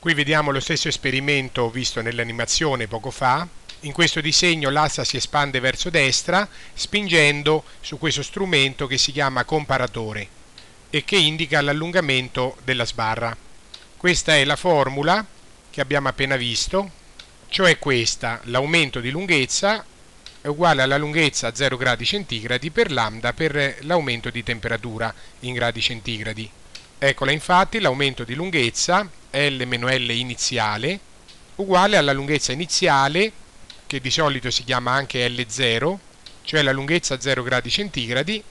Qui vediamo lo stesso esperimento visto nell'animazione poco fa. In questo disegno l'asta si espande verso destra spingendo su questo strumento che si chiama comparatore e che indica l'allungamento della sbarra. Questa è la formula che abbiamo appena visto, cioè questa, l'aumento di lunghezza è uguale alla lunghezza 0 gradi centigradi per lambda per l'aumento di temperatura in gradi centigradi. Eccola infatti l'aumento di lunghezza L-L iniziale uguale alla lunghezza iniziale che di solito si chiama anche L0 cioè la lunghezza 0 gradi centigradi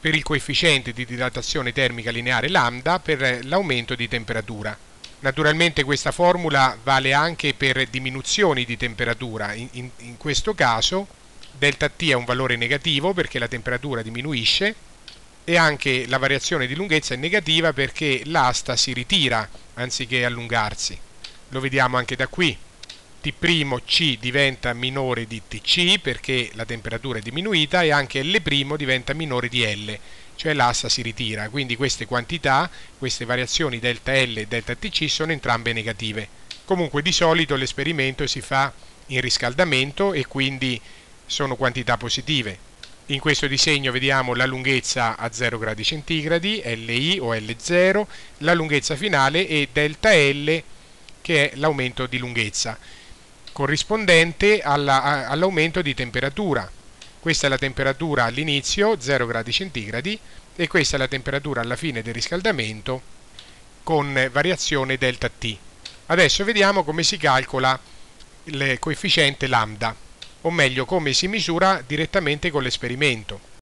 per il coefficiente di dilatazione termica lineare lambda per l'aumento di temperatura. Naturalmente questa formula vale anche per diminuzioni di temperatura, in, in, in questo caso delta T è un valore negativo perché la temperatura diminuisce e anche la variazione di lunghezza è negativa perché l'asta si ritira anziché allungarsi. Lo vediamo anche da qui. T'C diventa minore di Tc perché la temperatura è diminuita e anche L' diventa minore di L, cioè l'asta si ritira. Quindi queste quantità, queste variazioni delta L e delta Tc sono entrambe negative. Comunque di solito l'esperimento si fa in riscaldamento e quindi sono quantità positive. In questo disegno vediamo la lunghezza a 0 gradi centigradi, Li o L0, la lunghezza finale e delta L che è l'aumento di lunghezza, corrispondente all'aumento all di temperatura. Questa è la temperatura all'inizio, 0 gradi centigradi, e questa è la temperatura alla fine del riscaldamento con variazione delta T. Adesso vediamo come si calcola il coefficiente lambda o meglio come si misura direttamente con l'esperimento.